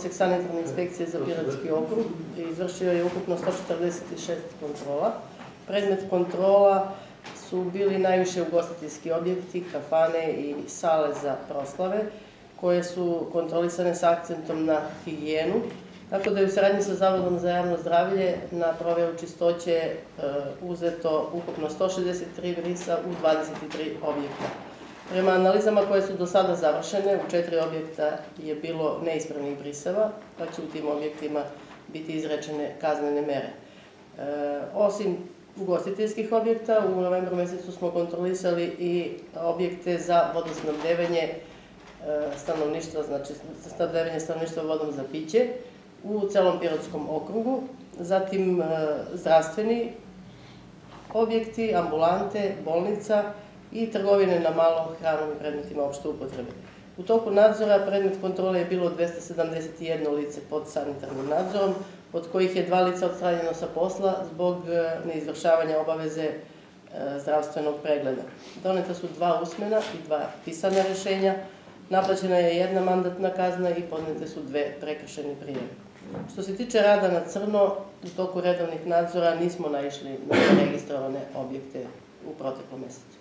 odsek sanitarne inspekcije za Piratski okrug i izvršio je ukupno 146 kontrola. Predmet kontrola su bili najviše ugostiteljski objekti, kafane i sale za proslave, koje su kontrolisane sa akcentom na higijenu, tako da je u saradnji sa Zavodom za javno zdravlje na proveru čistoće e, uzeto ukupno 163 brisa u 23 objekta. Prema analizama koje su do sada završene, u četiri objekta je bilo neispravnih briseva, pa će u tim objektima biti izrečene kaznene mere. E, osim ugostiteljskih objekta, u novembru mesecu smo kontrolisali i objekte za vodosnabdevanje e, stanovništva, znači snabdevanje stanovništva vodom za piće u celom Pirotskom okrugu, zatim e, zdravstveni objekti, ambulante, bolnica i trgovine na malo hranom i predmetima opšte upotrebe. U toku nadzora predmet kontrole je bilo 271 lice pod sanitarnim nadzorom, od kojih je dva lica odstranjeno sa posla zbog e, neizvršavanja obaveze e, zdravstvenog pregleda. Doneta su dva usmena i dva pisana rešenja, naplaćena je jedna mandatna kazna i podnete su dve prekršene prijeve. Što se tiče rada na crno, u toku redovnih nadzora nismo naišli na registrovane objekte u proteklom mesecu.